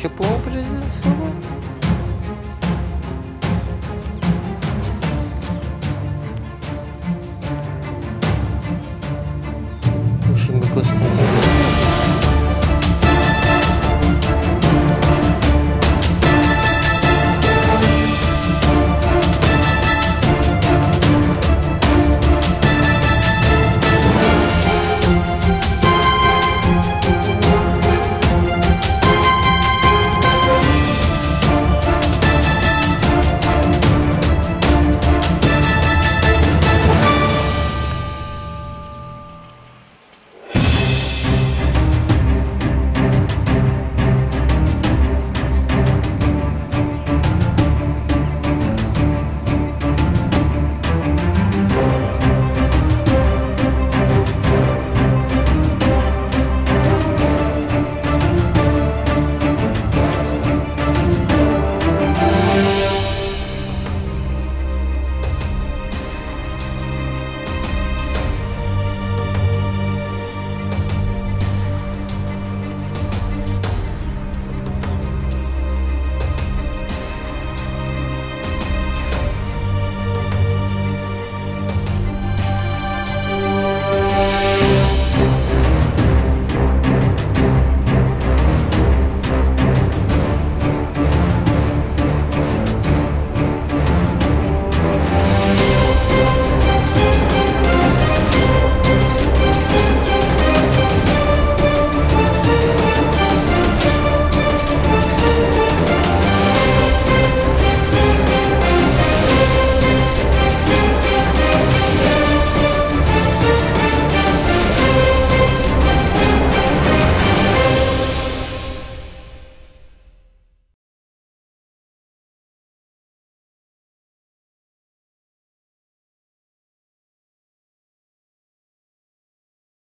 ЧПО придется.